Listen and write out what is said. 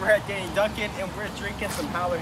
we're at Danny Duncan and we're drinking some Howler